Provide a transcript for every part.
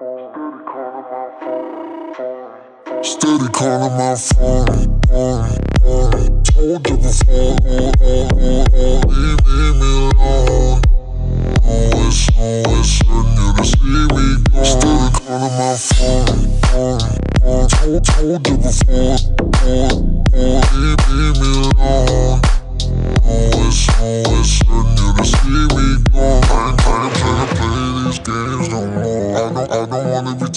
Steady calling my phone, phone, phone. Told you before, oh, oh, oh, oh. oh. Leave, leave me alone. Always, always sending you to see me go. Steady calling my phone, phone, phone. Told, told you before, oh, oh. oh. Leave, leave me alone. Always, always sending you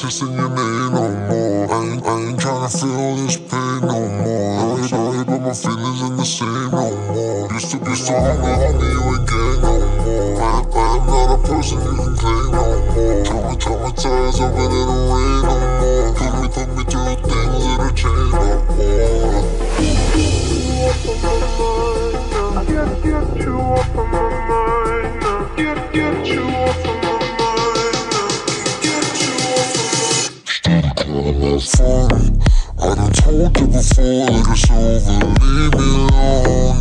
be testing your name no more. I ain't, I ain't tryna feel this pain no more. I ain't, ain't put my feelings in the same no more. Used to, to hold me, hold me, you ain't gang no more. I, I am not a person you can claim no more. Trauma, traumatized over in the rain no more. Put me, put me through things that'll change no more. Get, get you off of my mind now. Get, get you my phone. I done told you before that it's over. Leave me alone.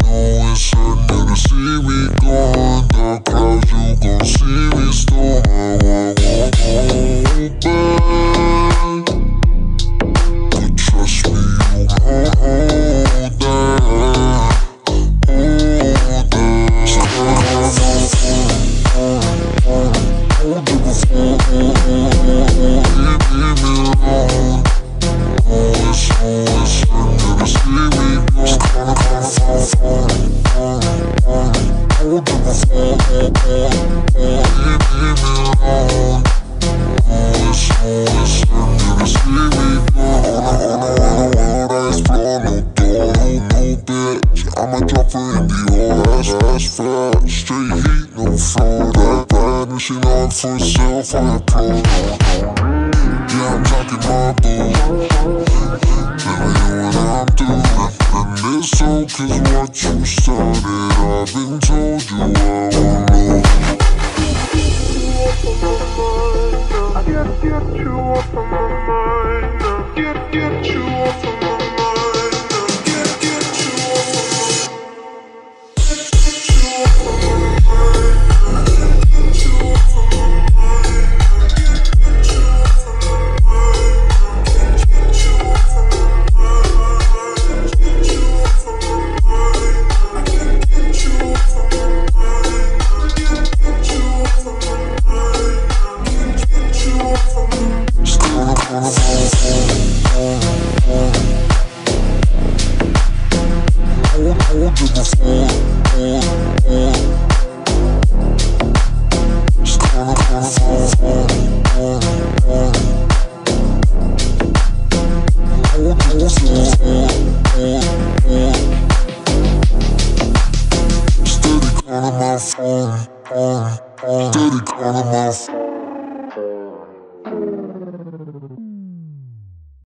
Bitch. I'm a dropper in the old ass, ass fat. Straight heat, no flow. That bad machine on for sale for the pro. Yeah, I'm talking my boo. Telling you what I'm doing. And it's so cause what you started. I've been told you I won't lose. Get, get you off of Steady calling my phone.